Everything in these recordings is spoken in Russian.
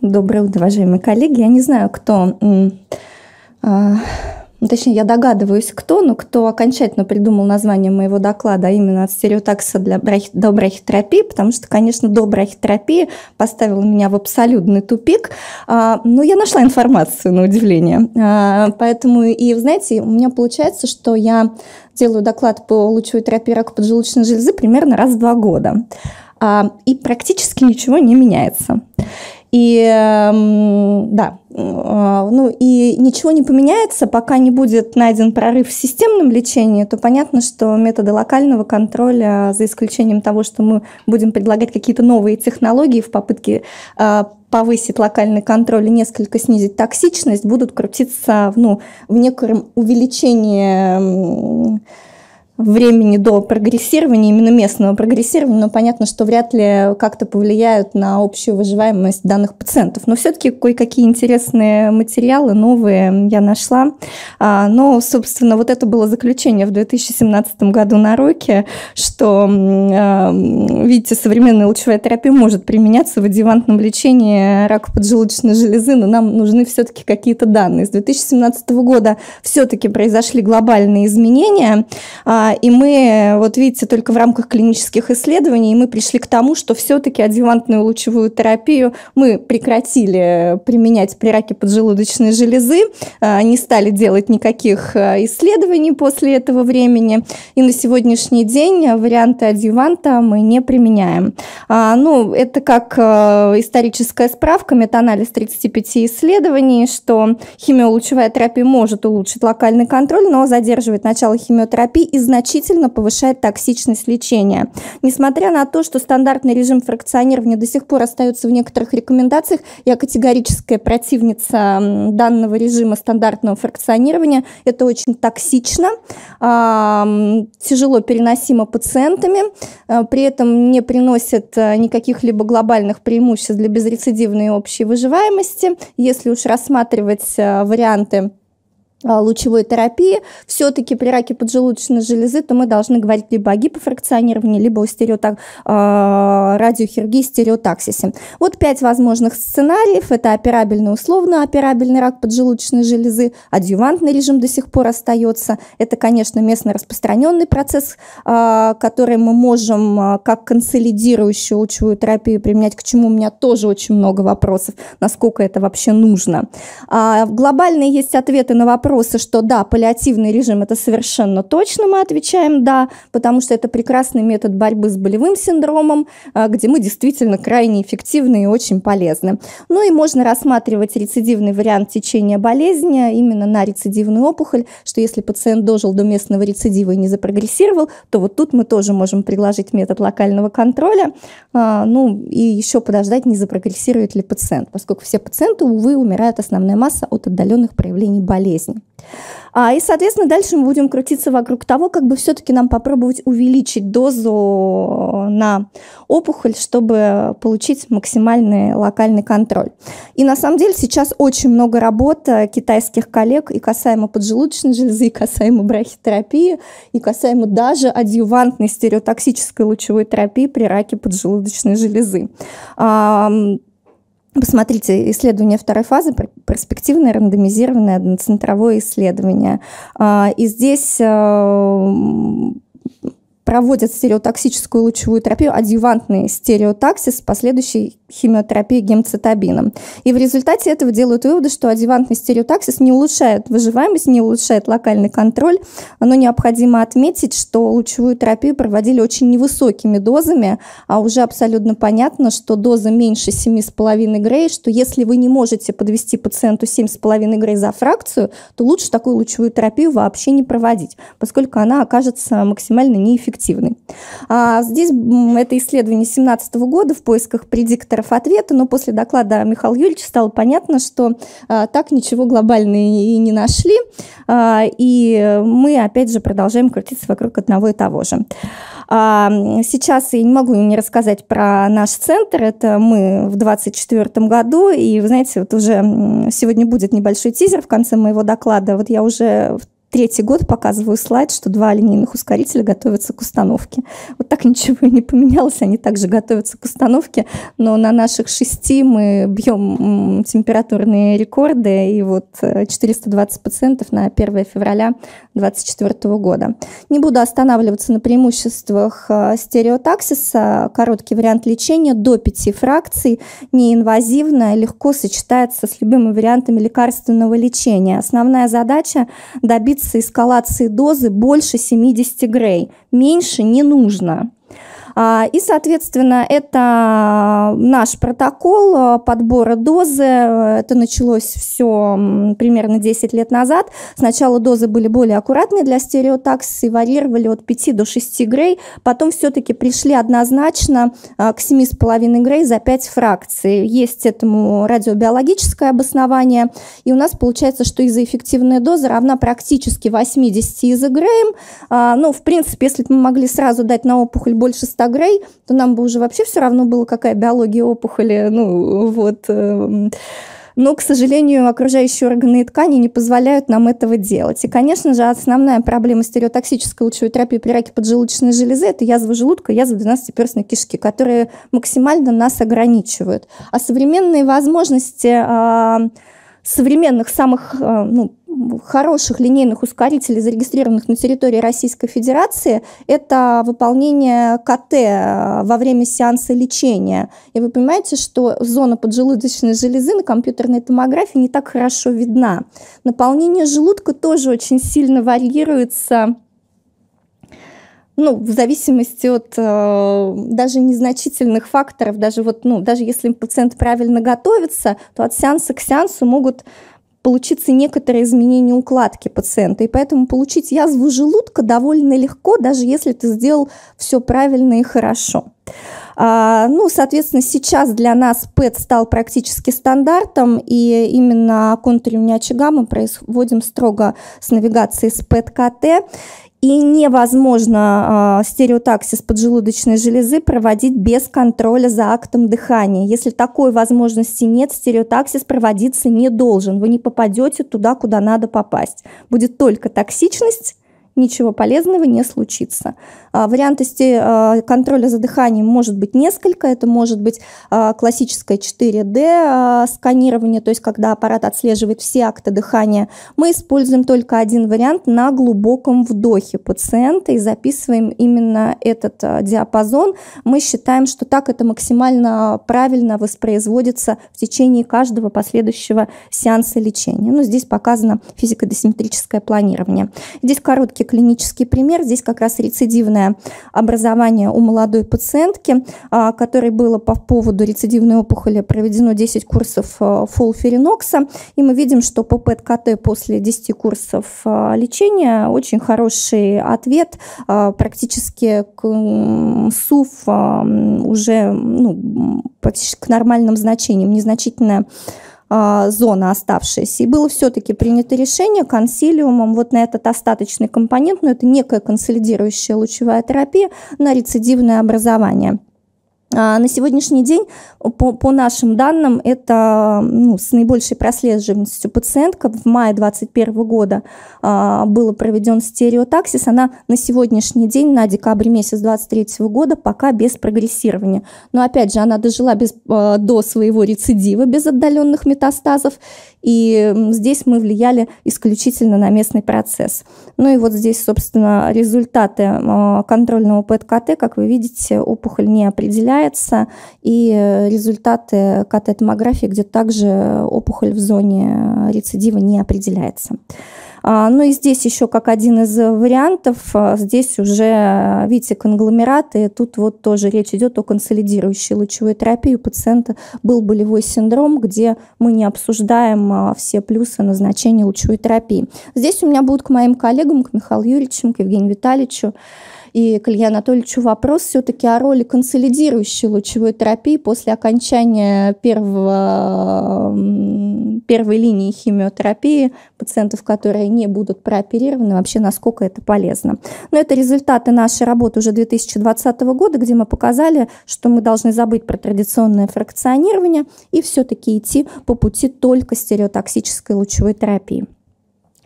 Доброе утро, уважаемые коллеги. Я не знаю, кто а, ну, точнее, я догадываюсь, кто, но кто окончательно придумал название моего доклада, а именно от стереотакса для брахи, до брахитерапии, потому что, конечно, до брахитерапии поставила меня в абсолютный тупик, а, но я нашла информацию, на удивление. А, поэтому, и, знаете, у меня получается, что я делаю доклад по лучевой терапии рака поджелудочной железы примерно раз в два года. А, и практически ничего не меняется. И эм, да, э, ну и ничего не поменяется, пока не будет найден прорыв в системном лечении, то понятно, что методы локального контроля, за исключением того, что мы будем предлагать какие-то новые технологии в попытке э, повысить локальный контроль и несколько снизить токсичность, будут крутиться ну, в некотором увеличении времени до прогрессирования, именно местного прогрессирования, но понятно, что вряд ли как-то повлияют на общую выживаемость данных пациентов. Но все-таки кое-какие интересные материалы новые я нашла. А, но, собственно, вот это было заключение в 2017 году на Роке, что, а, видите, современная лучевая терапия может применяться в адъювантном лечении рака поджелудочной железы, но нам нужны все-таки какие-то данные. С 2017 года все-таки произошли глобальные изменения, а, и мы, вот видите, только в рамках клинических исследований мы пришли к тому, что все-таки адъювантную лучевую терапию мы прекратили применять при раке поджелудочной железы, а, не стали делать никаких исследований после этого времени, и на сегодняшний день варианты адъюванта мы не применяем. А, ну, это как историческая справка, метаанализ 35 исследований, что химиолучевая терапия может улучшить локальный контроль, но задерживает начало химиотерапии и значительно повышает токсичность лечения. Несмотря на то, что стандартный режим фракционирования до сих пор остается в некоторых рекомендациях, я категорическая противница данного режима стандартного фракционирования. Это очень токсично, тяжело переносимо пациентами, а, при этом не приносит а, никаких либо глобальных преимуществ для безрецидивной общей выживаемости. Если уж рассматривать а, варианты а, лучевой терапии, все-таки при раке поджелудочной железы, то мы должны говорить либо о гипофракционировании, либо о стереотак... А, радиохирургии стереотаксисе. Вот пять возможных сценариев. Это операбельный, условно операбельный рак поджелудочной железы, адъювантный режим до сих пор остается. Это, конечно, местно распространенный процесс, а, который мы можем как консолидирующую лучевую терапию применять, к чему у меня тоже очень много вопросов, насколько это вообще нужно. Глобальные есть ответы на вопросы, вопросы, что да, паллиативный режим это совершенно точно, мы отвечаем да, потому что это прекрасный метод борьбы с болевым синдромом, а, где мы действительно крайне эффективны и очень полезны. Ну и можно рассматривать рецидивный вариант течения болезни именно на рецидивную опухоль, что если пациент дожил до местного рецидива и не запрогрессировал, то вот тут мы тоже можем предложить метод локального контроля, а, ну и еще подождать, не запрогрессирует ли пациент, поскольку все пациенты, увы, умирают основная масса от отдаленных проявлений болезни. А, и, соответственно, дальше мы будем крутиться вокруг того, как бы все-таки нам попробовать увеличить дозу на опухоль, чтобы получить максимальный локальный контроль. И на самом деле сейчас очень много работ китайских коллег и касаемо поджелудочной железы, и касаемо брахитерапии, и касаемо даже адъювантной стереотоксической лучевой терапии при раке поджелудочной железы. Посмотрите исследование второй фазы, перспективное рандомизированное одноцентровое исследование. А, и здесь э, проводят стереотоксическую лучевую терапию, адъювантный стереотаксис с последующей химиотерапией гемцитабином. И в результате этого делают выводы, что адъювантный стереотаксис не улучшает выживаемость, не улучшает локальный контроль. Но необходимо отметить, что лучевую терапию проводили очень невысокими дозами, а уже абсолютно понятно, что доза меньше 7,5 грей, что если вы не можете подвести пациенту 7,5 грей за фракцию, то лучше такую лучевую терапию вообще не проводить, поскольку она окажется максимально неэффективной эффективный. А здесь это исследование 2017 года в поисках предикторов ответа, но после доклада Михаила Юрьевича стало понятно, что а, так ничего глобального и не нашли, а, и мы опять же продолжаем крутиться вокруг одного и того же. А, сейчас я не могу не рассказать про наш центр. Это мы в 2024 году. И, вы знаете, вот уже сегодня будет небольшой тизер в конце моего доклада. Вот я уже третий год показываю слайд, что два линейных ускорителя готовятся к установке. Вот так ничего и не поменялось, они также готовятся к установке, но на наших шести мы бьем температурные рекорды, и вот 420 э, пациентов на 1 февраля 2024 года. Не буду останавливаться на преимуществах э, стереотаксиса. Короткий вариант лечения до пяти фракций, неинвазивно, легко сочетается с любыми вариантами лекарственного лечения. Основная задача – добиться добиться эскалации дозы больше 70 грей. Меньше не нужно. А, и, соответственно, это наш протокол а, подбора дозы. Это началось все примерно 10 лет назад. Сначала дозы были более аккуратные для стереотаксии, варьировали от 5 до 6 грей. Потом все-таки пришли однозначно а, к 7,5 грей за 5 фракций. Есть этому радиобиологическое обоснование. И у нас получается, что изоэффективная доза равна практически 80 изогреям. Ну, в принципе, если бы мы могли сразу дать на опухоль больше 100 Грей, то нам бы уже вообще все равно было, какая биология опухоли, ну, вот. Эм. Но, к сожалению, окружающие органы и ткани не позволяют нам этого делать. И, конечно же, основная проблема стереотоксической лучевой терапии при раке поджелудочной железы – это язва желудка, язва 12-перстной кишки, которые максимально нас ограничивают. А современные возможности а, современных самых а, ну, хороших линейных ускорителей, зарегистрированных на территории Российской Федерации, это выполнение КТ э, во время сеанса лечения. И вы понимаете, что зона поджелудочной железы на компьютерной томографии не так хорошо видна. Наполнение желудка тоже очень сильно варьируется ну, в зависимости от э, даже незначительных факторов, даже вот, ну, даже если пациент правильно готовится, то от сеанса к сеансу могут получиться некоторые изменения укладки пациента. И поэтому получить язву желудка довольно легко, даже если ты сделал все правильно и хорошо. А, ну, соответственно, сейчас для нас ПЭТ стал практически стандартом, и именно контуривание очага мы производим строго с навигацией с ПЭТ-КТ и невозможно э, стереотаксис поджелудочной железы проводить без контроля за актом дыхания. Если такой возможности нет, стереотаксис проводиться не должен. Вы не попадете туда, куда надо попасть. Будет только токсичность ничего полезного не случится. А, вариантности а, контроля за дыханием может быть несколько. Это может быть а, классическое 4D сканирование, то есть когда аппарат отслеживает все акты дыхания. Мы используем только один вариант на глубоком вдохе пациента и записываем именно этот диапазон. Мы считаем, что так это максимально правильно воспроизводится в течение каждого последующего сеанса лечения. Ну, здесь показано физико-десимметрическое планирование. Здесь короткий клинический пример. Здесь как раз рецидивное образование у молодой пациентки, а, которой было по поводу рецидивной опухоли проведено 10 курсов а, фолферинокса. И мы видим, что по ПЭТ-КТ после 10 курсов а, лечения очень хороший ответ. Практически к СУФ уже ну, практически к нормальным значениям. Незначительная зона оставшаяся. И было все-таки принято решение консилиумом вот на этот остаточный компонент, но это некая консолидирующая лучевая терапия на рецидивное образование. А, на сегодняшний день, по, по нашим данным, это ну, с наибольшей прослеживаемостью пациентка в мае 2021 года а, было проведен стереотаксис. Она на сегодняшний день, на декабрь месяц 2023 года, пока без прогрессирования. Но опять же, она дожила без, а, до своего рецидива без отдаленных метастазов. И здесь мы влияли исключительно на местный процесс. Ну и вот здесь, собственно, результаты а, контрольного ПЭТ-КТ, как вы видите, опухоль не определяется, и результаты КТ-томографии, где также опухоль в зоне рецидива не определяется. А, ну и здесь еще как один из вариантов, а, здесь уже, видите, конгломераты, тут вот тоже речь идет о консолидирующей лучевой терапии. У пациента был болевой синдром, где мы не обсуждаем а, все плюсы назначения лучевой терапии. Здесь у меня будут к моим коллегам, к Михаилу Юрьевичу, к Евгению Витальевичу, и к Илье Анатольевичу вопрос все-таки о роли консолидирующей лучевой терапии после окончания первого, первой линии химиотерапии пациентов, которые не будут прооперированы, вообще насколько это полезно. Но это результаты нашей работы уже 2020 года, где мы показали, что мы должны забыть про традиционное фракционирование и все-таки идти по пути только стереотоксической лучевой терапии.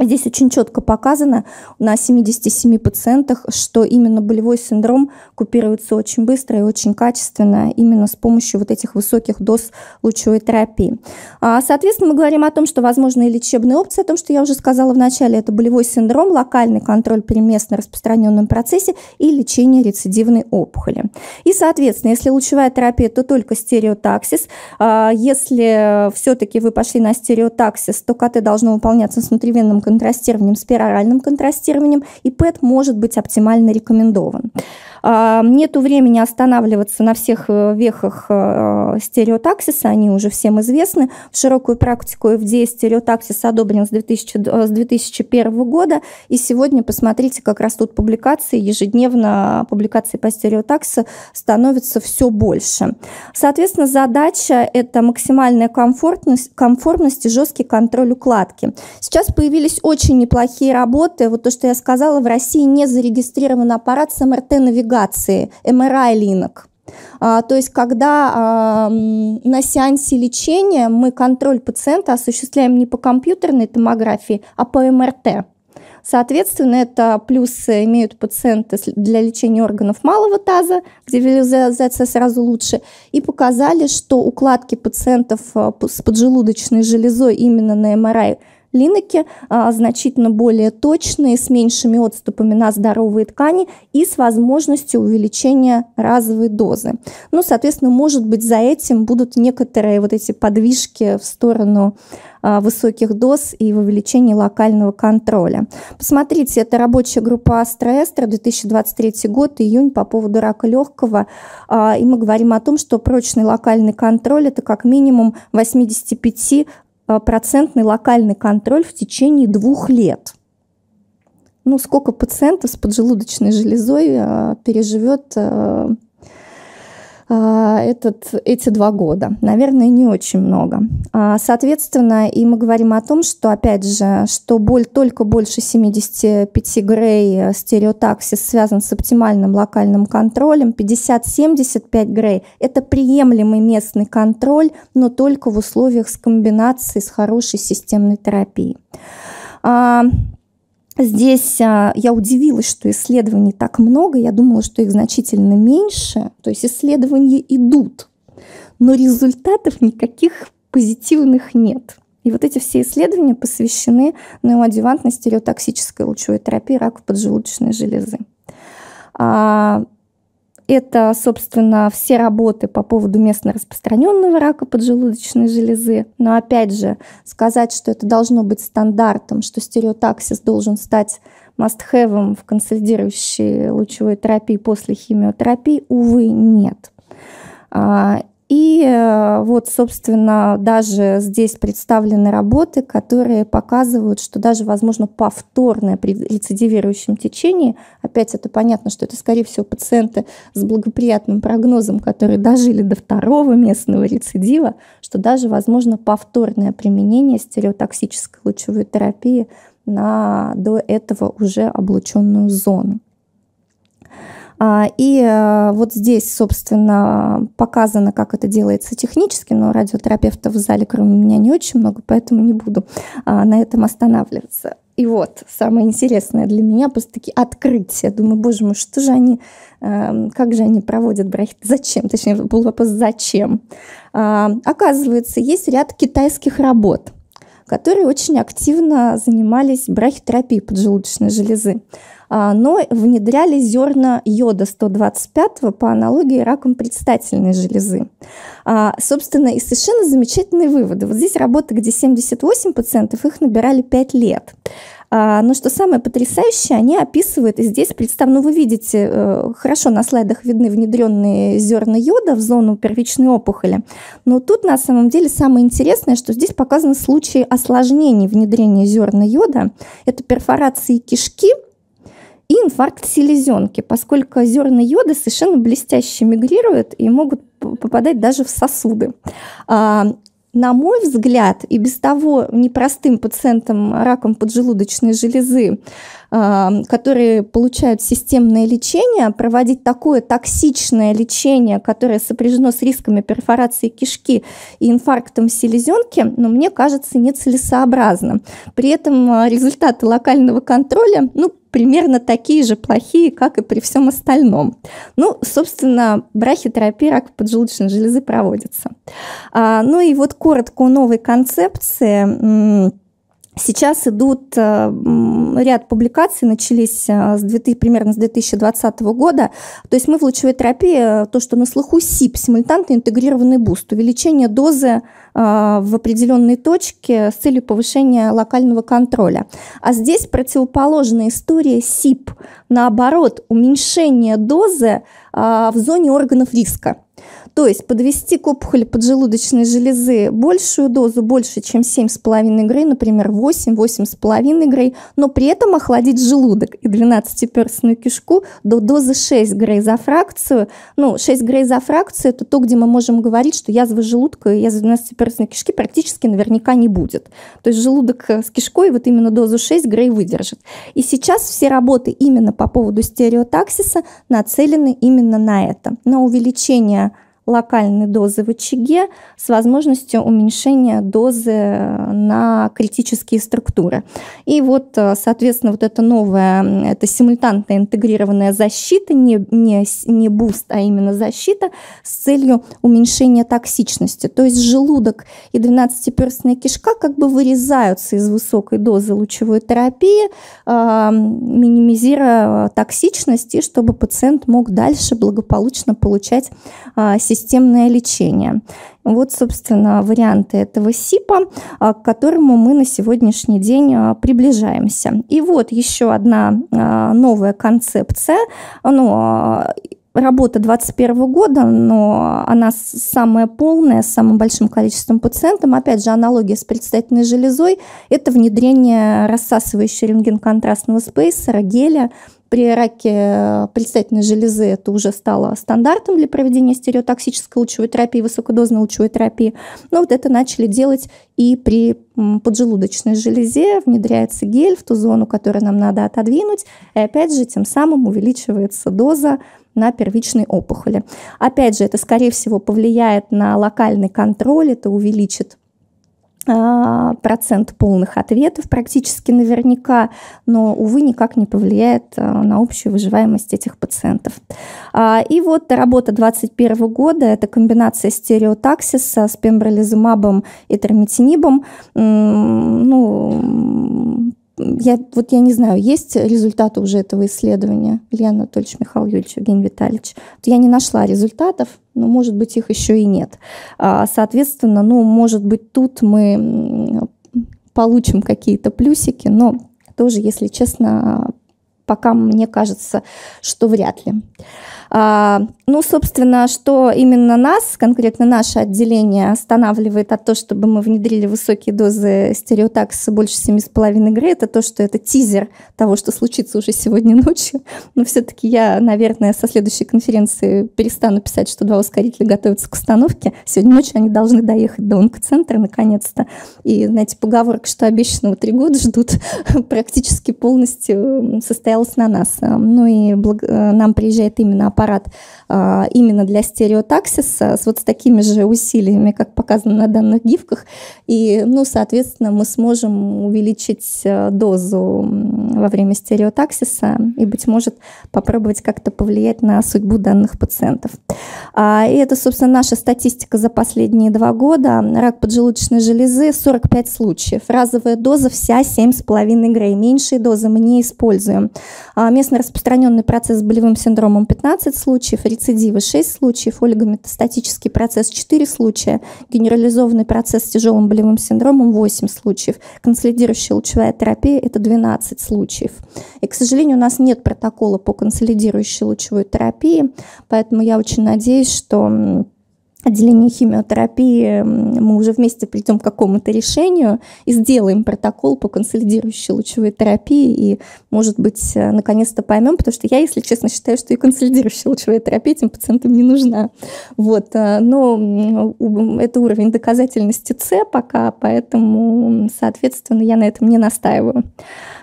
Здесь очень четко показано на 77 пациентах, что именно болевой синдром купируется очень быстро и очень качественно именно с помощью вот этих высоких доз лучевой терапии. А, соответственно, мы говорим о том, что возможны и лечебные опции, о том, что я уже сказала в начале, это болевой синдром, локальный контроль при местно распространенном процессе и лечение рецидивной опухоли. И, соответственно, если лучевая терапия, то только стереотаксис. А, если все-таки вы пошли на стереотаксис, то КТ должно выполняться с внутривенным контрастированием, с пероральным контрастированием, и ПЭТ может быть оптимально рекомендован. А, нету времени останавливаться на всех э, вехах э, стереотаксиса, они уже всем известны. В широкую практику FDA стереотаксис одобрен с, 2000, э, с 2001 года, и сегодня посмотрите, как растут публикации, ежедневно публикации по стереотаксису становится все больше. Соответственно, задача – это максимальная комфортность, комфортность и жесткий контроль укладки. Сейчас появились очень неплохие работы. Вот то, что я сказала, в России не зарегистрирован аппарат с МРТ-навигацией навигации, MRI-линок. А, то есть, когда а, на сеансе лечения мы контроль пациента осуществляем не по компьютерной томографии, а по МРТ. Соответственно, это плюсы имеют пациенты для лечения органов малого таза, где визуализация сразу лучше, и показали, что укладки пациентов а, с поджелудочной железой именно на МРИ линеки а, значительно более точные, с меньшими отступами на здоровые ткани и с возможностью увеличения разовой дозы. Ну, соответственно, может быть, за этим будут некоторые вот эти подвижки в сторону а, высоких доз и в увеличении локального контроля. Посмотрите, это рабочая группа Астроэстра, 2023 год, июнь по поводу рака легкого. А, и мы говорим о том, что прочный локальный контроль – это как минимум 85 Э, процентный локальный контроль в течение двух лет. Ну, сколько пациентов с поджелудочной железой э, переживет э, этот, эти два года. Наверное, не очень много. А, соответственно, и мы говорим о том, что, опять же, что боль только больше 75 грей стереотаксис связан с оптимальным локальным контролем. 50-75 грей – это приемлемый местный контроль, но только в условиях с комбинацией с хорошей системной терапией. Здесь а, я удивилась, что исследований так много. Я думала, что их значительно меньше. То есть исследования идут, но результатов никаких позитивных нет. И вот эти все исследования посвящены неоадювантной стереотоксической лучевой терапии рака поджелудочной железы. А, это, собственно, все работы по поводу местно распространенного рака поджелудочной железы. Но опять же, сказать, что это должно быть стандартом, что стереотаксис должен стать must-have в консолидирующей лучевой терапии после химиотерапии, увы, нет. И э, вот, собственно, даже здесь представлены работы, которые показывают, что даже, возможно, повторное при рецидивирующем течении, опять это понятно, что это, скорее всего, пациенты с благоприятным прогнозом, которые дожили до второго местного рецидива, что даже, возможно, повторное применение стереотоксической лучевой терапии на до этого уже облученную зону. А, и э, вот здесь, собственно, показано, как это делается технически, но радиотерапевтов в зале, кроме меня, не очень много, поэтому не буду а, на этом останавливаться. И вот самое интересное для меня просто такие открытия. Думаю, боже мой, что же они, эм, как же они проводят брахит? Зачем? Точнее, был вопрос, зачем? А, оказывается, есть ряд китайских работ, которые очень активно занимались брахитерапией поджелудочной железы. А, но внедряли зерна йода 125 по аналогии раком предстательной железы. А, собственно, и совершенно замечательные выводы. Вот здесь работа, где 78 пациентов, их набирали 5 лет. А, но что самое потрясающее, они описывают, и здесь представлены, ну вы видите, э, хорошо на слайдах видны внедренные зерна йода в зону первичной опухоли, но тут на самом деле самое интересное, что здесь показаны случаи осложнений внедрения зерна йода. Это перфорации кишки, и инфаркт селезенки, поскольку зерна йода совершенно блестяще мигрируют и могут попадать даже в сосуды. А, на мой взгляд, и без того непростым пациентам раком поджелудочной железы которые получают системное лечение, проводить такое токсичное лечение, которое сопряжено с рисками перфорации кишки и инфарктом селезенки, ну, мне кажется, нецелесообразно. При этом результаты локального контроля, ну, примерно такие же плохие, как и при всем остальном. Ну, собственно, брахитерапия рака поджелудочной железы проводится. А, ну и вот коротко о новой концепции. Сейчас идут э, ряд публикаций, начались э, с 2000, примерно с 2020 года. То есть мы в лучевой терапии, э, то, что на слуху SIB, симультантный интегрированный boost, увеличение дозы в определенной точке с целью повышения локального контроля. А здесь противоположная история SIP, наоборот, уменьшение дозы в зоне органов риска. То есть подвести к опухоли поджелудочной железы большую дозу, больше, чем 7,5 грей, например, 8-8,5 грей, но при этом охладить желудок и 12-перстную кишку до дозы 6 грей за фракцию. Ну, 6 грей за фракцию – это то, где мы можем говорить, что язвы желудка и язвы 12-перстной кишки практически наверняка не будет. То есть желудок с кишкой вот именно дозу 6 грей выдержит. И сейчас все работы именно по поводу стереотаксиса нацелены именно на это, на увеличение локальной дозы в очаге с возможностью уменьшения дозы на критические структуры. И вот, э, соответственно, вот эта новая, это симультантная интегрированная защита, не, не, не boost, а именно защита с целью уменьшения токсичности. То есть желудок и 12-перстная кишка как бы вырезаются из высокой дозы лучевой терапии, э, минимизируя токсичность, и чтобы пациент мог дальше благополучно получать э, системное лечение. Вот, собственно, варианты этого SIP а, а, к которому мы на сегодняшний день а, приближаемся. И вот еще одна а, новая концепция. Ну, работа 2021 года, но она самая полная, с самым большим количеством пациентов. Опять же, аналогия с предстательной железой – это внедрение рассасывающего рентген-контрастного спейсера, геля при раке предстательной железы это уже стало стандартом для проведения стереотоксической лучевой терапии, высокодозной лучевой терапии. Но вот это начали делать и при поджелудочной железе. Внедряется гель в ту зону, которую нам надо отодвинуть. И опять же, тем самым увеличивается доза на первичной опухоли. Опять же, это, скорее всего, повлияет на локальный контроль, это увеличит а, процент полных ответов практически наверняка, но, увы, никак не повлияет а, на общую выживаемость этих пациентов. А, и вот работа 2021 года – это комбинация стереотаксиса с пембролизумабом и термитинибом. Ну, я, вот я не знаю, есть результаты уже этого исследования, Илья Анатольевич, Михаил Юрьевич, Евгений Витальевич? Я не нашла результатов, но, может быть, их еще и нет. А, соответственно, ну, может быть, тут мы получим какие-то плюсики, но тоже, если честно, пока мне кажется, что вряд ли. А, ну, собственно, что именно нас, конкретно наше отделение, останавливает от того, чтобы мы внедрили высокие дозы стереотакса больше 7,5 грей, это то, что это тизер того, что случится уже сегодня ночью. Но все-таки я, наверное, со следующей конференции перестану писать, что два ускорителя готовятся к установке. Сегодня ночью они должны доехать до онкоцентра наконец-то. И, знаете, поговорка, что обещанного три года ждут, практически полностью состоялась на нас. Ну и нам приезжает именно аппарат а, именно для стереотаксиса с вот с такими же усилиями, как показано на данных гифках. И, ну, соответственно, мы сможем увеличить э, дозу во время стереотаксиса и, быть может, попробовать как-то повлиять на судьбу данных пациентов. А, и это, собственно, наша статистика за последние два года. Рак поджелудочной железы 45 случаев. Разовая доза вся 7,5 грей. Меньшие дозы мы не используем. А, местно распространенный процесс с болевым синдромом 15 случаев, рецидивы 6 случаев, олигометастатический процесс 4 случая, генерализованный процесс с тяжелым болевым синдромом 8 случаев, консолидирующая лучевая терапия – это 12 случаев. И, к сожалению, у нас нет протокола по консолидирующей лучевой терапии, поэтому я очень надеюсь, что отделении химиотерапии мы уже вместе придем к какому-то решению и сделаем протокол по консолидирующей лучевой терапии и, может быть, э, наконец-то поймем, потому что я, если честно, считаю, что и консолидирующая лучевая терапия этим пациентам не нужна. Вот. Э, но это уровень доказательности С пока, поэтому, соответственно, я на этом не настаиваю.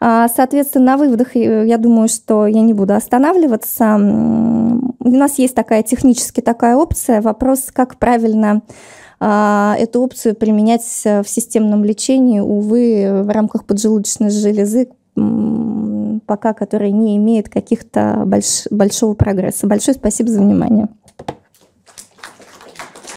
А, соответственно, на выводах э, я думаю, что я не буду останавливаться. У нас есть такая технически такая опция. Вопрос, как правильно а, эту опцию применять в системном лечении, увы, в рамках поджелудочной железы, пока которая не имеет каких-то больш... большого прогресса. Большое спасибо за внимание.